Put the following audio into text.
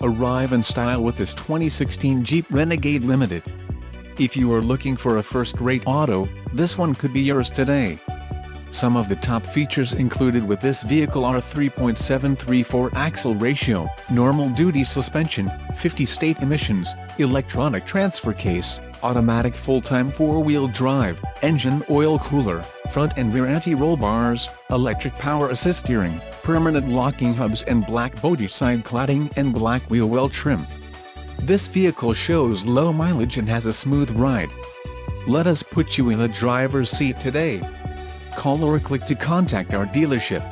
Arrive in style with this 2016 Jeep Renegade Limited. If you are looking for a first-rate auto, this one could be yours today. Some of the top features included with this vehicle are 3.734 axle ratio, normal duty suspension, 50 state emissions, electronic transfer case, automatic full-time four-wheel drive, engine oil cooler, front and rear anti-roll bars, electric power assist steering, permanent locking hubs and black body side cladding and black wheel well trim. This vehicle shows low mileage and has a smooth ride. Let us put you in the driver's seat today. Call or click to contact our dealership.